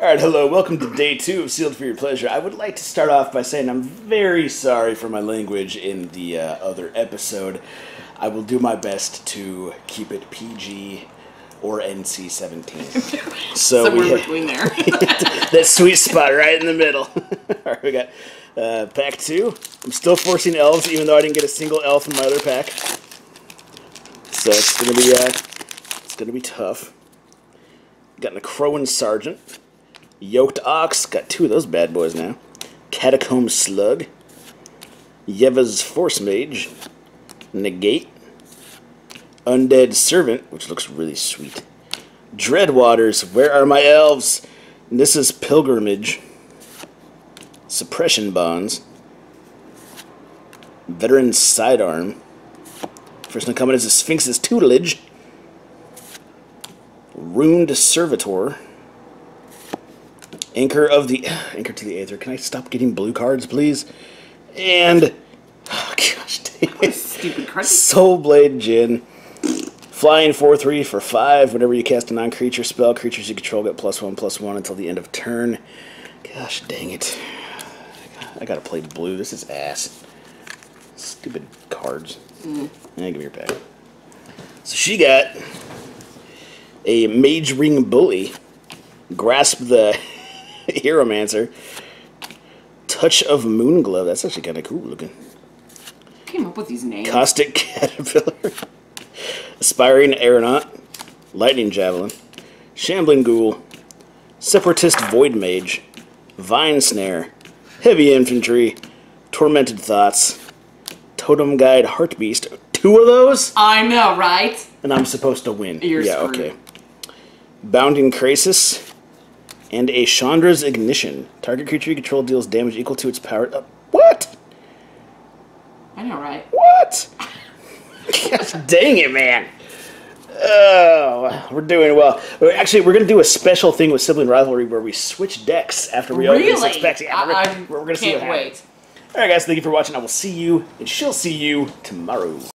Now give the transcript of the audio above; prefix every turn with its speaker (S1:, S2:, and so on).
S1: All right, hello. Welcome to day two of Sealed for Your Pleasure. I would like to start off by saying I'm very sorry for my language in the uh, other episode. I will do my best to keep it PG or NC 17. So,
S2: Somewhere
S1: we
S2: between there.
S1: that sweet spot right in the middle. All right, we got uh, pack two. I'm still forcing elves, even though I didn't get a single elf in my other pack. So it's gonna be uh, it's gonna be tough. Got a Akroan Sergeant, Yoked Ox. Got two of those bad boys now. Catacomb Slug, Yeva's Forcemage, Negate, Undead Servant, which looks really sweet. Dreadwaters, where are my elves? This is Pilgrimage. Suppression Bonds. Veteran Sidearm. First one coming is the Sphinx's Tutelage. Runed Servitor. Anchor of the Anchor to the Aether. Can I stop getting blue cards, please? And oh, gosh dang it.
S2: Stupid card.
S1: Soulblade Djinn. Flying 4 3 for 5. Whenever you cast a non creature spell, creatures you control get plus 1 plus 1 until the end of turn. Gosh dang it. I gotta play blue. This is ass. Stupid cards. Mm. give me your pack. So she got a Mage-Ring Bully. Grasp the Hieromancer. Touch of Moonglove. That's actually kind of cool looking.
S2: came up with these names?
S1: Caustic Caterpillar, Aspiring Aeronaut, Lightning Javelin, Shambling Ghoul, Separatist Voidmage, Vine Snare, Heavy Infantry, Tormented Thoughts, Totem-Guide Hartebeest. Two of those?
S2: I know, right?
S1: And I'm supposed to win.
S2: You're
S1: yeah,
S2: screwed.
S1: okay. Bounding Krasis, and a Chandra's Ignition. Target creature you control deals damage equal to its power. Uh, what?
S2: I know, right?
S1: What? Gosh, dang it, man. Oh, we're doing well. We're- Actually, we're going to do a special thing with Sibling Rivalry where we switch decks after we open
S2: really?
S1: six packs. Yeah, we're,
S2: I, I
S1: we're going to see what
S2: can't
S1: happens.
S2: wait.
S1: All right, guys, thank you for watching. I will see you, and she'll see you tomorrow.